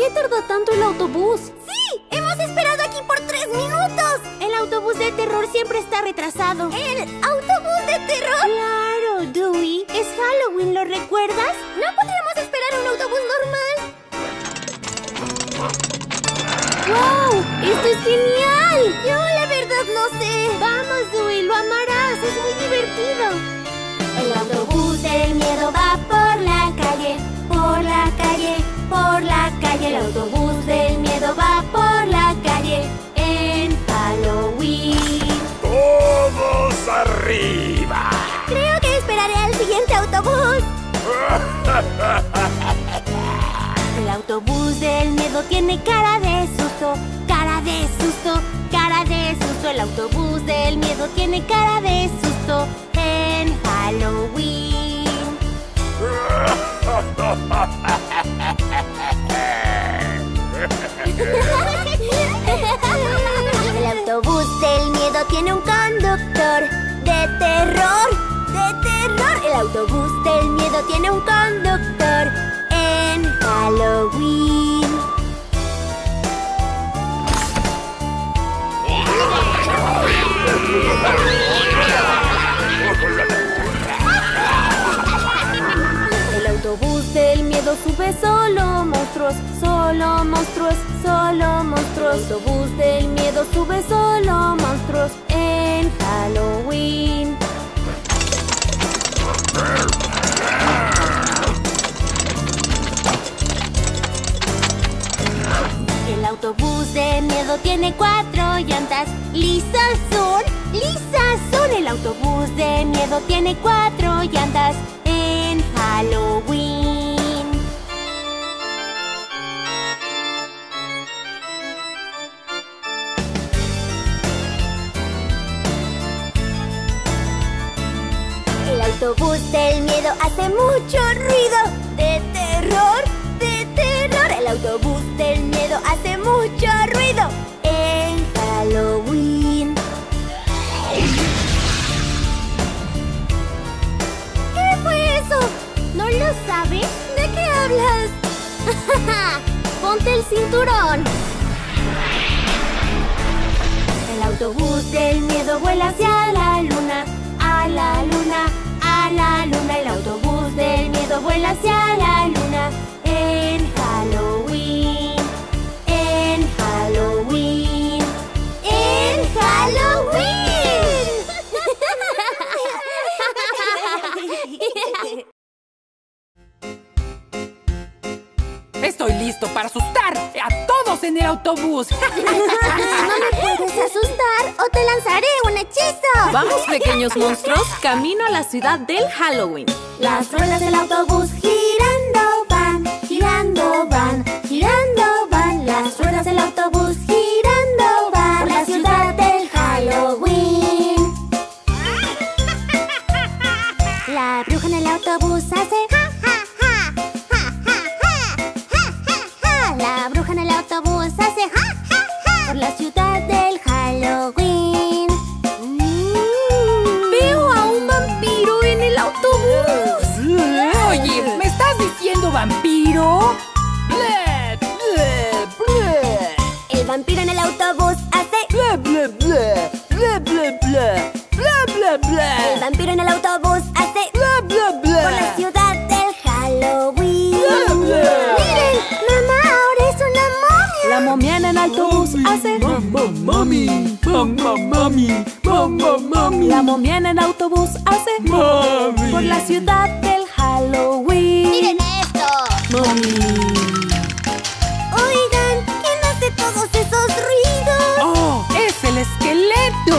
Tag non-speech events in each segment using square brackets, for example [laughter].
qué tarda tanto el autobús? ¡Sí! ¡Hemos esperado aquí por tres minutos! El autobús de terror siempre está retrasado. ¿El autobús de terror? Claro, Dewey. Es Halloween, ¿lo recuerdas? ¿No podríamos esperar un autobús normal? ¡Wow! ¡Esto es genial! Yo la verdad no sé. Vamos, Dewey, lo amarás. Es muy divertido. El autobús del miedo va por la calle, por la calle, autobús del miedo va por la calle en Halloween. ¡Todos arriba! Creo que esperaré al siguiente autobús. [laughs] El autobús del miedo tiene cara de susto, cara de susto, cara de susto. El autobús del miedo tiene cara de susto en Halloween. [laughs] [laughs] El autobús del miedo tiene un conductor de terror, de terror. El autobús del miedo tiene un conductor en Halloween. Miedo sube solo monstruos, solo monstruos, solo monstruos. Autobús del miedo sube solo monstruos en Halloween. El autobús de miedo tiene cuatro llantas. Lisas son, lisas son. El autobús de miedo tiene cuatro llantas en Halloween. Autobús del miedo hace mucho ruido. De terror, de terror. El autobús del miedo hace mucho ruido. En Halloween. ¿Qué fue eso? ¿No lo sabes? ¿De qué hablas? [laughs] Ponte el cinturón. El autobús del miedo vuela hacia la luna, a la luna, la luna. El autobús del miedo vuela hacia la luna en Halloween, en Halloween, en Halloween. Estoy listo para asustar a todos en el autobús. [laughs] Vamos, pequeños monstruos, camino a la ciudad del Halloween. Las ruedas del autobús ciudad del Halloween. ¡Miren esto! Mami. Oigan, ¿quién hace todos esos ruidos? ¡Oh! ¡Es el esqueleto!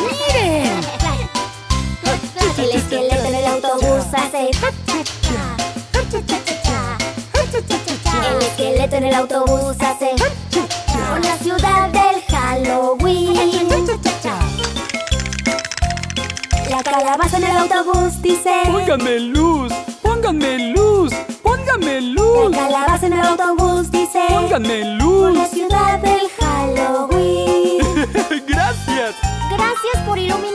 [laughs] ¡Miren! El esqueleto en el autobús hace El esqueleto en el autobús hace Por la ciudad del autobús dice ¡Pónganme luz! ¡Pónganme luz! ¡Pónganme luz! La calabaza en el autobús dice ¡Pónganme Por la luz! ciudad del Halloween [laughs] ¡Gracias! Gracias por iluminarnos,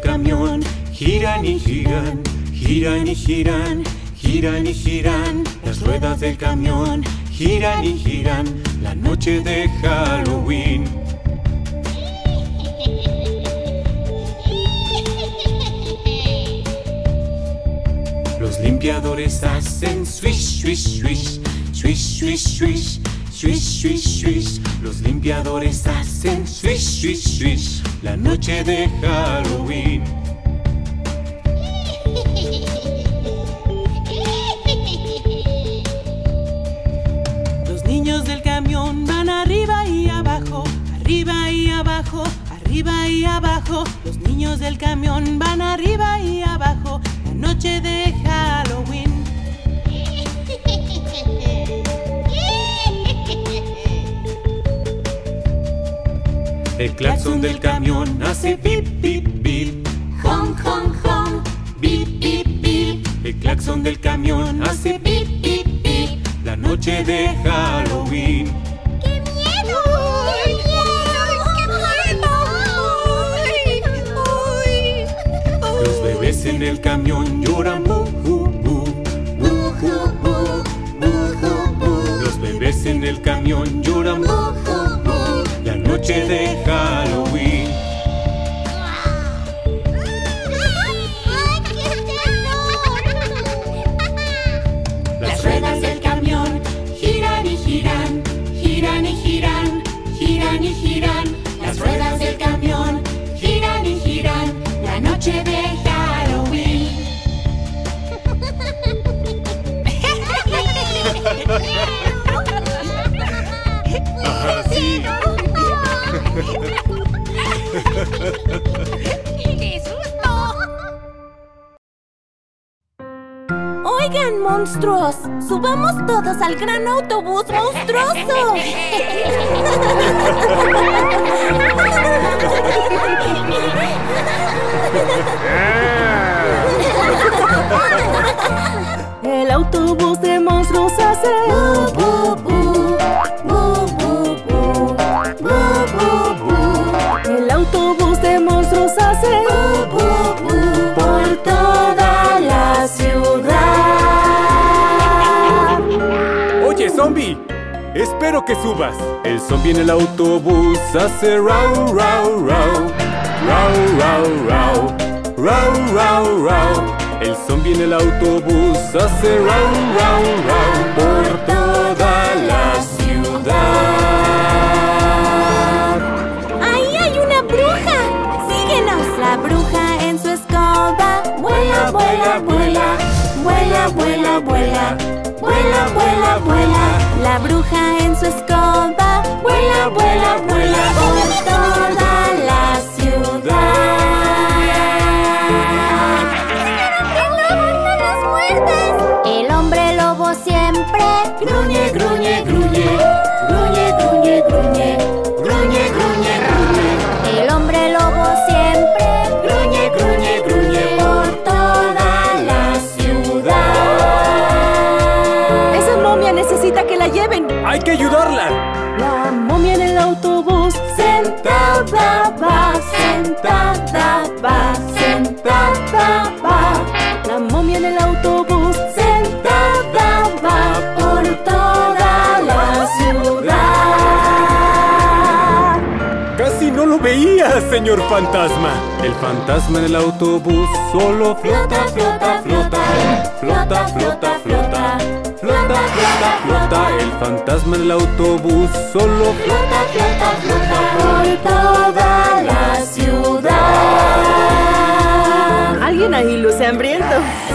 camión giran y giran, giran y giran, giran y giran. Las ruedas del camión giran y giran la noche de Halloween. Los limpiadores hacen swish, swish, swish, swish, swish, swish, swish, swish, swish. Los limpiadores hacen swish, swish, swish la noche de Halloween. Los niños del camión van arriba y abajo, arriba y abajo, arriba y abajo. Los niños del camión van arriba y abajo, la noche de Halloween. El claxon del camión hace bip, bip, bip. Hong, hong, hong, bip, bip, bip. El claxon del camión hace bip, bip, bip. La noche de Halloween. ¡Qué miedo! ¡Qué miedo! ¡Qué miedo! Los bebés en el camión lloran bu, bu, bu. Los bebés en el camión lloran bu, noche de Halloween. Las ruedas del camión giran y giran, giran y giran, giran y giran. Subamos todos al gran autobús monstruoso. [laughs] que subas. El zombie en el autobús hace rau, rau, rau. Rau, rau, rau. Rau, rau, rau. El zombie en el autobús hace rau, rau, rau. Vuela, vuela, vuela. La bruja en su escoba vuela, vuela, vuela por toda la el autobús sentada va por toda la ciudad. Casi no lo veía, señor fantasma. El fantasma en el autobús solo flota, flota, flota. Flota, flota, flota. Flota, flota, flota. El fantasma en el autobús solo flota, flota, flota. Por toda la ciudad. Ahí luce hambriento.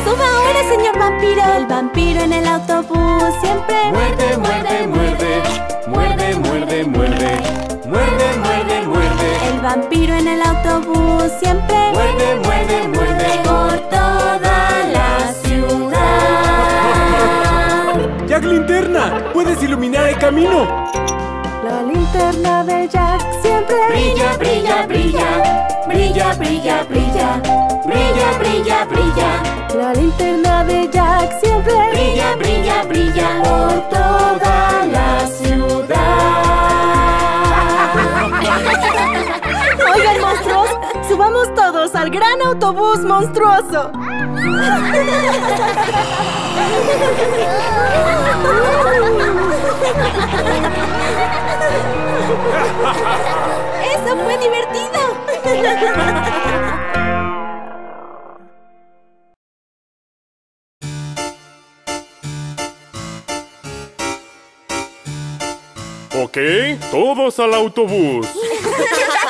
Suba ahora, señor vampiro. El vampiro en el autobús siempre Muerde, muerde, muerde. Muerde, muerde, muerde. Muerde, muerde, muerde. El vampiro en el autobús siempre Muerde, muerde, muerde. por toda la ciudad. ¡Jack Linterna! ¡Puedes iluminar el camino! La linterna de Jack siempre brilla, brilla, brilla, brilla, brilla, brilla, brilla, brilla, brilla. La linterna de Jack siempre brilla, brilla, brilla por toda la ciudad. Oigan, monstruos, subamos todos al gran autobús monstruoso. [laughs] ¡Eso fue divertido! Ok, todos al autobús.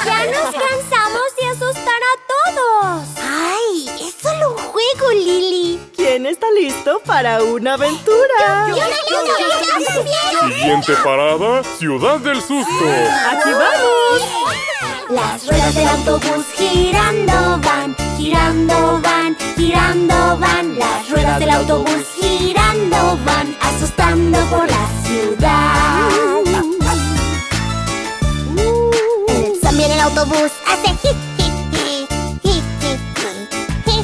Ya nos cansamos de asustar a todos. ¡Ay! ¡Es solo un juego, Lily! ¿Quién está listo para una aventura? Siguiente parada, Ciudad del Susto. ¡Aquí vamos! Las ruedas del autobús girando van, girando van, girando van. Las ruedas del autobús girando van, asustando por la ciudad. El zombie en el autobús hace ji, ji, ji, ji, ji.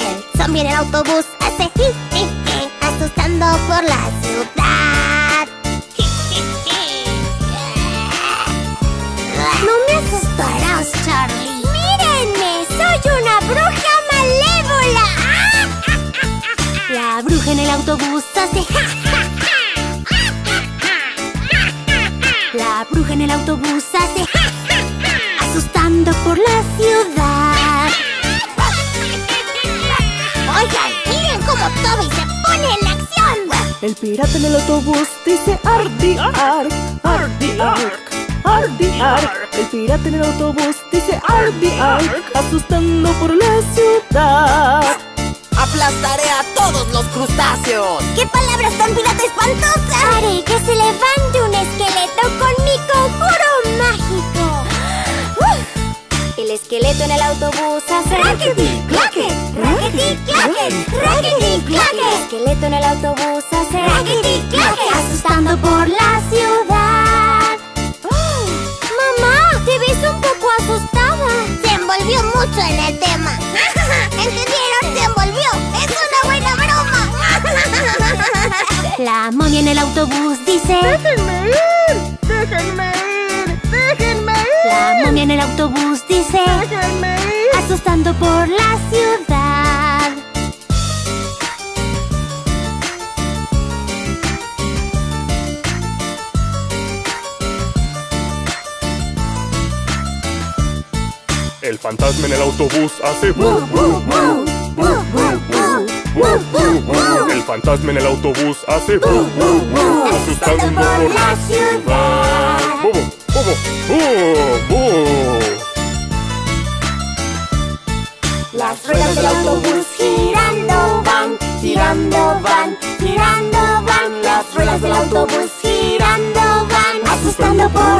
El zombie en el autobús hace ji, ji, ji, asustando por la ciudad. No me asustarás, Charlie. ¡Mírenme! ¡Soy una bruja malévola! La bruja en el autobús hace ja, ja, ja. La bruja en el autobús hace ja, ja, ja. asustando por la ciudad. Oigan, miren cómo Toby se pone en acción. El pirata en el autobús dice ardi arc, ardi arc, ardi arc. El pirata en el autobús dice arc, asustando por la ciudad. ¡Aplastaré a todos los crustáceos! ¡Qué palabras tan pirata espantosas! Haré que se levante un esqueleto con mi conjuro mágico. ¡Uf! El esqueleto en el autobús hace ¡Rackety, claque! ¡Rackety, claque! ¡Rackety, claque! El esqueleto en el autobús hace ¡Rackety, claque! asustando por la ciudad. Mucho en el tema. [laughs] ¿Entendieron? Se envolvió. Es una buena broma. La momia en el autobús dice ¡Déjenme ir! ¡Déjenme ir! ¡Déjenme ir! La momia en el autobús dice ¡Déjenme ir! asustando por la ciudad. El fantasma en el autobús hace ¡Bú, bú, bú! El fantasma en el autobús hace asustando por la ciudad. Las ruedas del autobús girando van, girando van, girando van. Las ruedas del autobús girando van, asustando por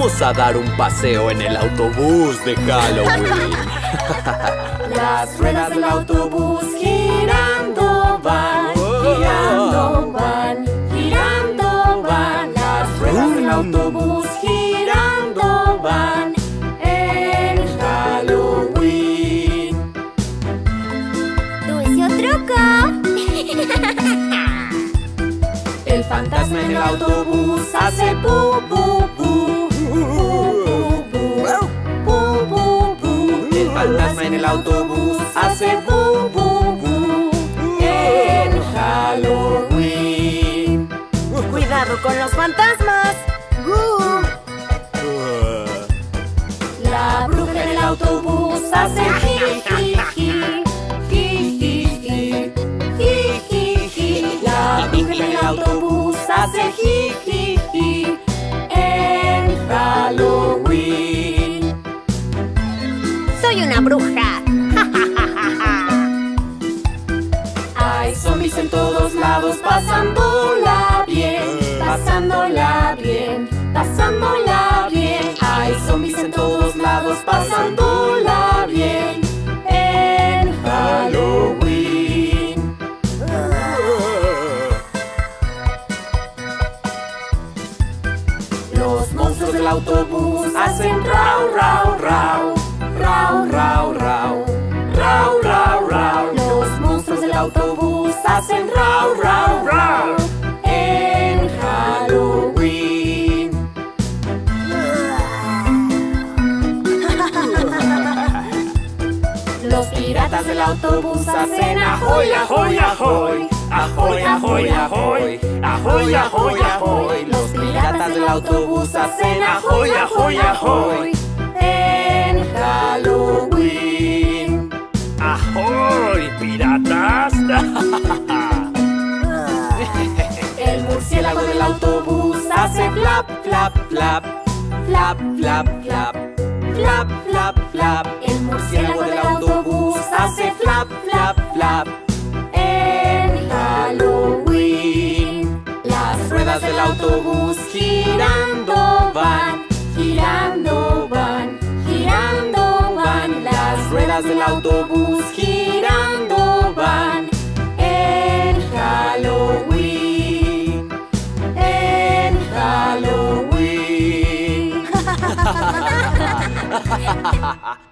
¡Vamos! A dar un paseo en el autobús de Halloween. [laughs] Las ruedas del autobús girando van, girando van, girando van. Las ruedas del autobús girando van en Halloween. ¡Dulce truco! [laughs] El fantasma en el autobús hace pu en el autobús hace boom, boom, boom en Halloween. ¡Cuidado con los fantasmas! La bruja en el autobús hace ji, ji, ji, ji, La bruja en el autobús hace ji, ji, ji en Halloween una bruja. Hay zombies en todos lados, pasándola bien, pasándola bien, pasándola bien. Hay zombies en todos lados, pasándola bien. En Halloween. Los monstruos del autobús hacen rau, rau, rau. Rau, rau, rau. Rau, rau. Los monstruos del autobús hacen rau, rau, rau. En Halloween. [laughs] Los piratas del autobús hacen Ahoy, ahoy, ahoy. Ahoy, ahoy, ahoy. Ahoy, ahoy, ahoy. Los piratas del autobús hacen Ahoy, ahoy, ahoy. En Halloween. Ahoy, piratas. [laughs] El murciélago del autobús hace flap, Flap, flap. Flap, flap, flap. Flap, flap, flap. El murciélago ruedas del autobús girando van. En Halloween. En Halloween. [laughs]